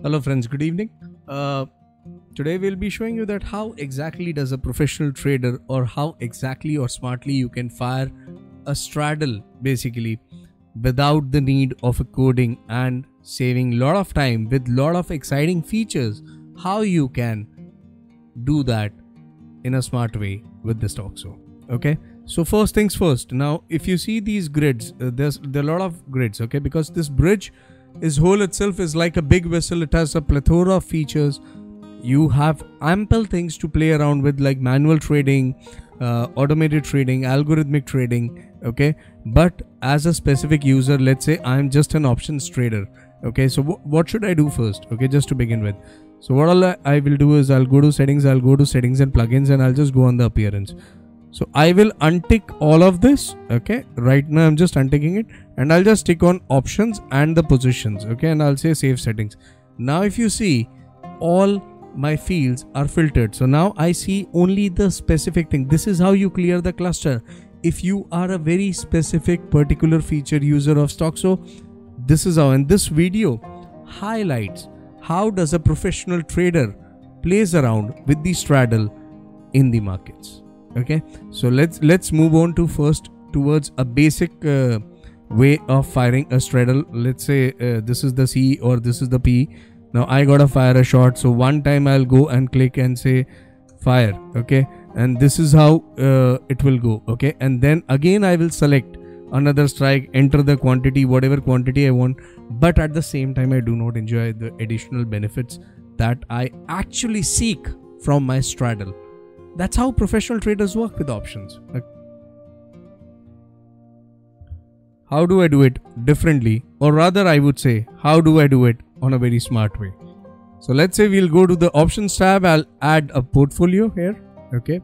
Hello friends, good evening. Uh, today we'll be showing you that how exactly does a professional trader or how exactly or smartly you can fire a straddle basically without the need of a coding and saving lot of time with lot of exciting features. How you can do that in a smart way with this Stoxxo okay? So first things first. Now if you see these grids uh, there's there are a lot of grids okay? Because this bridge is whole itself is like a big vessel. It has a plethora of features. You have ample things to play around with like manual trading uh, automated trading algorithmic trading okay? But as a specific user let's say i'm just an options trader okay? So w- what should i do first okay? Just to begin with. So what all I will do is I'll go to settings, I'll go to settings and plugins and I'll just go on the appearance. So I will untick all of this. Okay. Right now I'm just unticking it and I'll just tick on options and the positions. Okay. And I'll say save settings. Now if you see all my fields are filtered. So now I see only the specific thing. This is how you clear the cluster. If you are a very specific particular feature user of Stoxxo, this is how and this video highlights how does a professional trader plays around with the straddle in the markets okay so let's let's move on to first towards a basic uh, way of firing a straddle. Let's say uh, this is the c or this is the p. Now i gotta fire a shot so one time i'll go and click and say fire okay? And this is how uh, it will go okay? And then again i will select another strike enter the quantity whatever quantity i want but at the same time i do not enjoy the additional benefits that i actually seek from my straddle that's how professional traders work with options like, how do i do it differently or rather i would say how do i do it on a very smart way so let's say we'll go to the options tab i'll add a portfolio here okay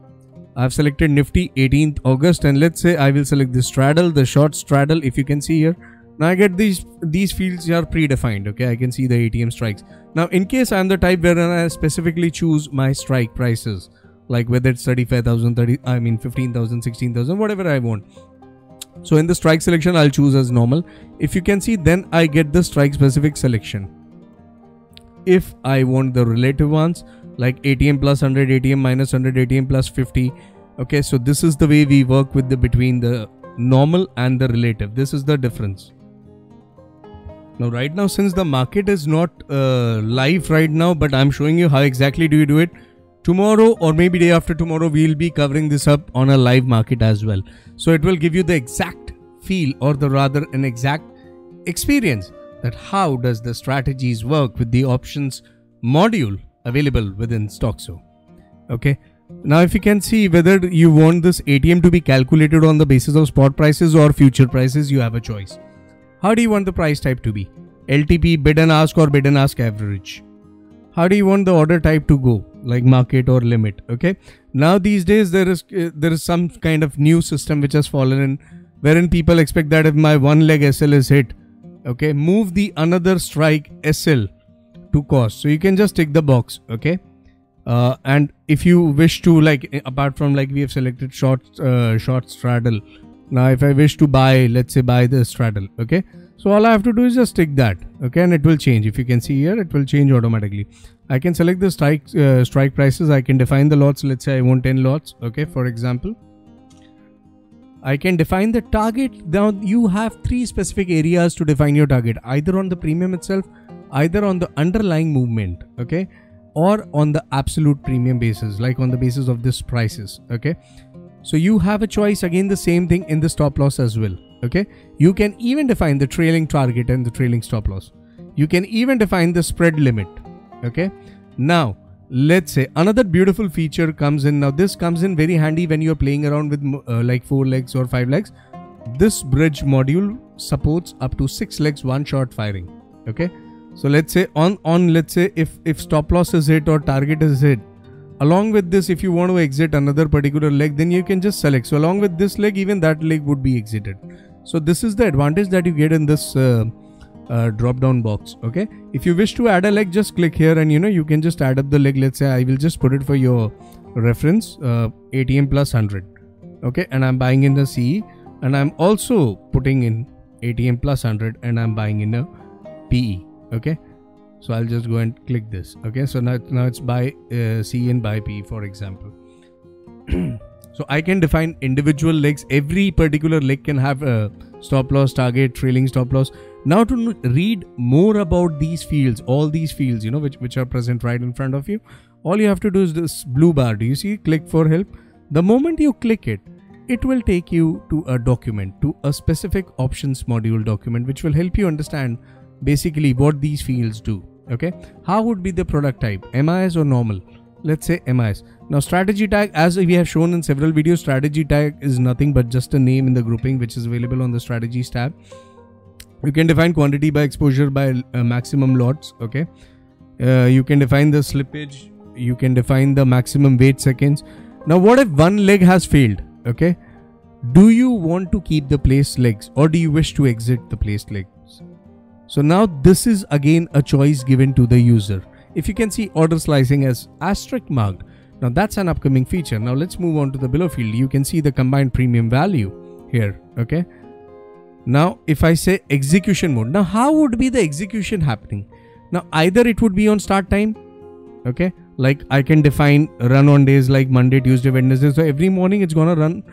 I've selected Nifty 18th August and let's say I will select the straddle, the short straddle if you can see here. Now I get these these fields are predefined. Okay, I can see the ATM strikes. Now in case I'm the type where I specifically choose my strike prices, like whether it's 35,000, 30, I mean 15,000, 16,000, whatever I want. So in the strike selection, I'll choose as normal. If you can see, then I get the strike specific selection. If I want the relative ones, like ATM plus 100 ATM minus 100 ATM plus 50 okay so this is the way we work with the between the normal and the relative this is the difference now right now since the market is not uh, live right now but i'm showing you how exactly do you do it tomorrow or maybe day after tomorrow we'll be covering this up on a live market as well so it will give you the exact feel or the rather an exact experience that how does the strategies work with the options module available within Stoxxo. Okay. Now, if you can see whether you want this ATM to be calculated on the basis of spot prices or future prices, you have a choice. How do you want the price type to be? LTP, bid and ask, or bid and ask average? How do you want the order type to go, like market or limit? Okay. Now these days there is uh, there is some kind of new system which has fallen in, wherein people expect that if my one leg SL is hit, okay, move the another strike SL to cost. So you can just tick the box okay? Uh, and if you wish to like apart from like we have selected short uh, short straddle. Now if i wish to buy let's say buy the straddle okay? So all i have to do is just tick that okay? And it will change. If you can see here it will change automatically i can select the strike uh, strike prices i can define the lots let's say i want 10 lots okay for example I can define the target. Now you have three specific areas to define your target either on the premium itself, either on the underlying movement, okay, or on the absolute premium basis, like on the basis of this prices, okay. So you have a choice again, the same thing in the stop loss as well, okay. You can even define the trailing target and the trailing stop loss. You can even define the spread limit, okay. Now let's say another beautiful feature comes in. Now this comes in very handy when you're playing around with uh, like four legs or five legs. This bridge module supports up to six legs one shot firing. Okay? So let's say on on let's say if if stop loss is hit or target is hit along with this if you want to exit another particular leg then you can just select. So along with this leg even that leg would be exited. So this is the advantage that you get in this uh, uh, drop down box okay? If you wish to add a leg just click here and you know you can just add up the leg. Let's say i will just put it for your reference uh, atm plus 100 okay? And i'm buying in the ce and i'm also putting in atm plus 100 and i'm buying in a pe okay? So i'll just go and click this okay? So now, now it's buy uh, c and buy p for example so i can define individual legs. Every particular leg can have a stop loss target trailing stop loss. Now to read more about these fields all these fields you know which, which are present right in front of you all you have to do is this blue bar. Do you see? Click for help. The moment you click it it will take you to a document to a specific options module document which will help you understand basically what these fields do okay? How would be the product type? Mis or normal let's say mis now strategy tag as we have shown in several videos strategy tag is nothing but just a name in the grouping which is available on the strategies tab. You can define quantity by exposure by uh, maximum lots okay? Uh, you can define the slippage you can define the maximum wait seconds. Now what if one leg has failed okay? Do you want to keep the placed legs or do you wish to exit the placed legs? So now this is again a choice given to the user if you can see order slicing as asterisk marked now that's an upcoming feature. Now let's move on to the below field. You can see the combined premium value here okay? Now if i say execution mode now how would be the execution happening? Now either it would be on start time okay? Like i can define run on days like monday tuesday wednesday. So every morning it's gonna run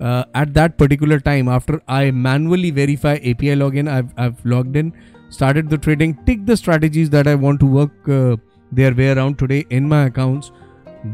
uh, at that particular time after i manually verify api login i've, I've logged in started the trading tick the strategies that i want to work uh, their way around today in my accounts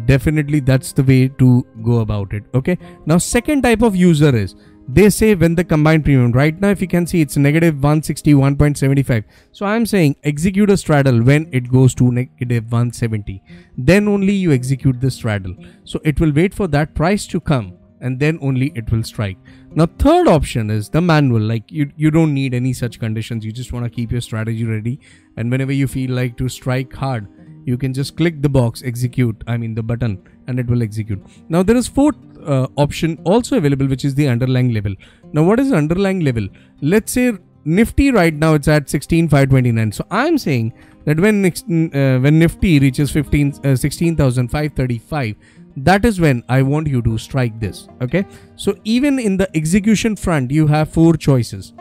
definitely that's the way to go about it okay? Now second type of user is they say when the combined premium right now if you can see it's negative 161.75 so i'm saying execute a straddle when it goes to negative 170 then only you execute the straddle. So it will wait for that price to come and then only it will strike. Now third option is the manual like you you don't need any such conditions you just want to keep your strategy ready and whenever you feel like to strike hard you can just click the box execute i mean the button and it will execute. Now there is fourth uh, option also available which is the underlying level. Now what is underlying level? Let's say nifty right now it's at 16529 so i'm saying that when uh, when nifty reaches 15 uh, 16535 that is when i want you to strike this okay? So even in the execution front you have four choices.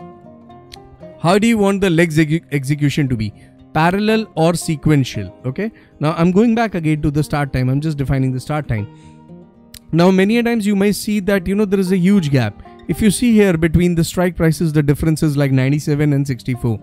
How do you want the legs execution to be parallel or sequential okay? Now i'm going back again to the start time. I'm just defining the start time. Now many times you may see that you know there is a huge gap. If you see here between the strike prices the difference is like 97 and 64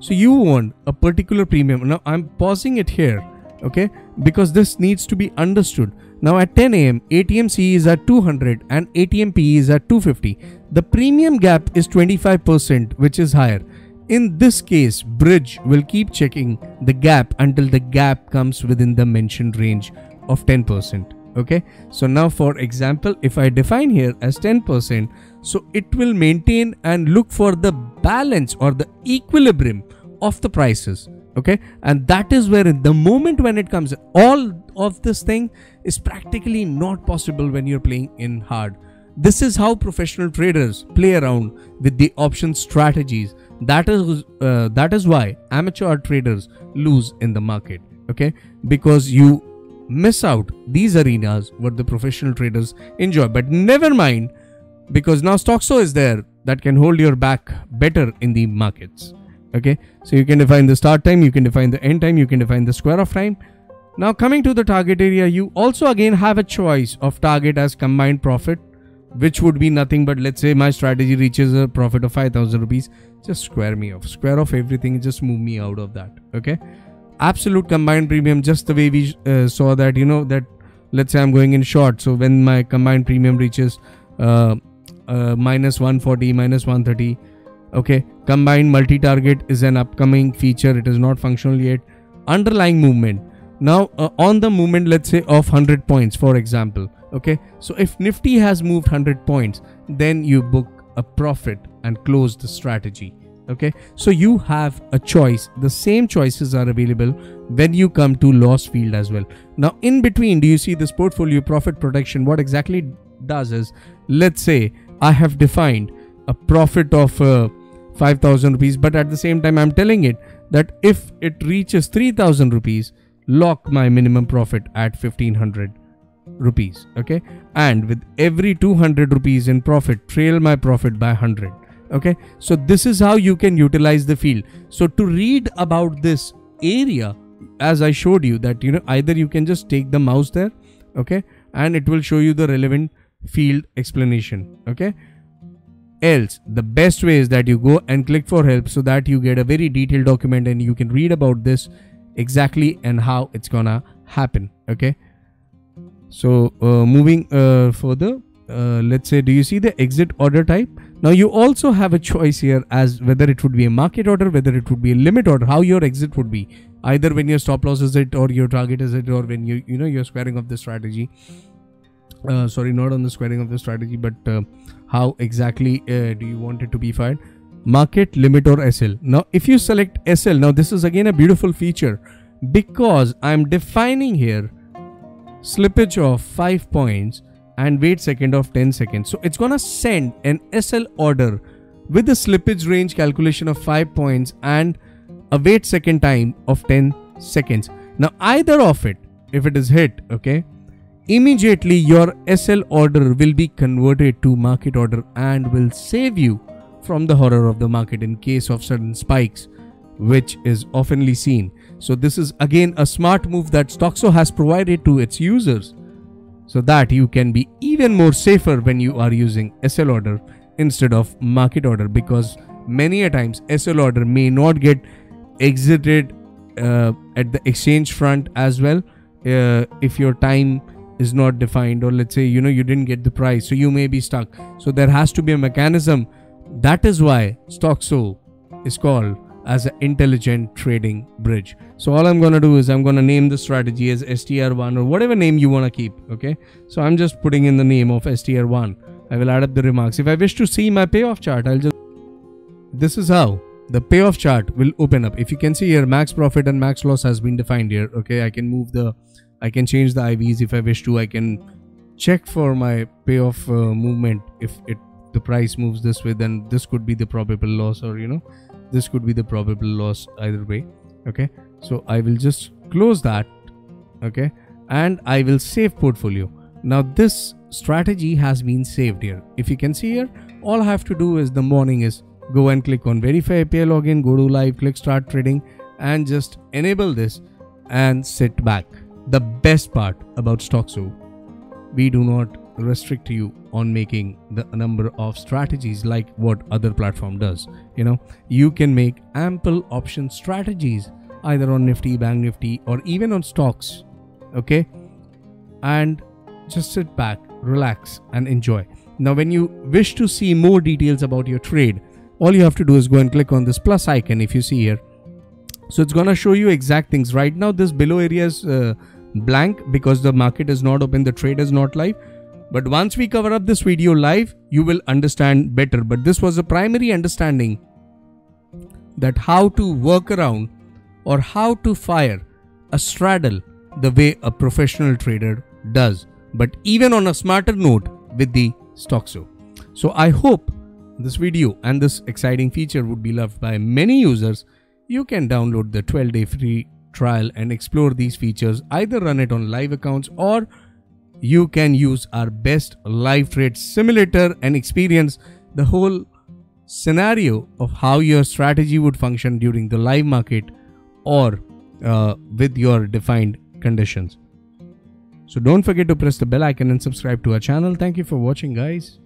so you want a particular premium. Now i'm pausing it here okay? Because this needs to be understood. Now at 10 am atm is at 200 and atm is at 250 the premium gap is 25% which is higher in this case, bridge will keep checking the gap until the gap comes within the mentioned range of 10%. Okay, so now for example, if I define here as 10%, so it will maintain and look for the balance or the equilibrium of the prices. Okay, and that is where in the moment when it comes, all of this thing is practically not possible when you're playing in hard. This is how professional traders play around with the option strategies that is uh, that is why amateur traders lose in the market okay? Because you miss out. These arenas what the professional traders enjoy. But never mind because now stoxxo is there that can hold your back better in the markets okay? So you can define the start time you can define the end time you can define the square of time. Now coming to the target area you also again have a choice of target as combined profit which would be nothing but let's say my strategy reaches a profit of 5000 rupees just square me off. Square off everything just move me out of that okay? Absolute combined premium just the way we uh, saw that you know that let's say i'm going in short so when my combined premium reaches uh, uh, minus 140 minus 130 okay? Combined multi-target is an upcoming feature it is not functional yet. Underlying movement. Now uh, on the movement let's say of 100 points for example okay? So if nifty has moved 100 points then you book a profit and close the strategy. Okay? So you have a choice. The same choices are available when you come to loss field as well. Now in between do you see this portfolio profit protection? What exactly does is let's say i have defined a profit of uh, 5000 rupees but at the same time i'm telling it that if it reaches 3000 rupees lock my minimum profit at 1500 rupees okay? And with every 200 rupees in profit trail my profit by 100 okay? So this is how you can utilize the field. So to read about this area as I showed you that you know either you can just take the mouse there okay? And it will show you the relevant field explanation okay? Else the best way is that you go and click for help so that you get a very detailed document and you can read about this exactly and how it's gonna happen okay so uh, moving uh, further uh, let's say do you see the exit order type? Now you also have a choice here as whether it would be a market order whether it would be a limit order how your exit would be. Either when your stop loss is it or your target is it or when you you know you're squaring up the strategy. Uh, sorry not on the squaring of the strategy but uh, how exactly uh, do you want it to be fired? Market limit or sl now if you select sl now this is again a beautiful feature because i'm defining here slippage of 5 points and wait second of 10 seconds so it's gonna send an sl order with the slippage range calculation of 5 points and a wait second time of 10 seconds now either of it if it is hit okay immediately your SL order will be converted to market order and will save you from the horror of the market in case of sudden spikes, which is oftenly seen. So, this is again a smart move that Stoxxo has provided to its users so that you can be even more safer when you are using SL order instead of market order because many a times SL order may not get exited uh, at the exchange front as well uh, if your time is not defined or let's say you know you didn't get the price so you may be stuck. So there has to be a mechanism. That is why stoxxo is called as an intelligent trading bridge. So all i'm going to do is i'm going to name the strategy as str1 or whatever name you want to keep okay? So i'm just putting in the name of str1 i will add up the remarks. If i wish to see my payoff chart i'll just this is how the payoff chart will open up. If you can see here max profit and max loss has been defined here okay? I can move the I can change the IVs if I wish to. I can check for my payoff uh, movement if it the price moves this way then this could be the probable loss or you know this could be the probable loss either way okay? So i will just close that okay? And i will save portfolio. Now this strategy has been saved here. If you can see here all i have to do is the morning is go and click on verify api login go to live click start trading and just enable this and sit back. The best part about Stoxxo, we do not restrict you on making the number of strategies like what other platform does. You know, you can make ample option strategies either on Nifty, Bank Nifty, or even on stocks. Okay, and just sit back, relax, and enjoy. Now, when you wish to see more details about your trade, all you have to do is go and click on this plus icon if you see here. So it's gonna show you exact things. Right now, this below area is uh, blank because the market is not open, the trade is not live. But once we cover up this video live, you will understand better. But this was a primary understanding that how to work around or how to fire a straddle the way a professional trader does, but even on a smarter note with the Stoxxo. So I hope this video and this exciting feature would be loved by many users. You can download the 12 day free trial and explore these features. Either run it on live accounts or you can use our best live trade simulator and experience the whole scenario of how your strategy would function during the live market or uh, with your defined conditions. So don't forget to press the bell icon and subscribe to our channel. Thank you for watching guys.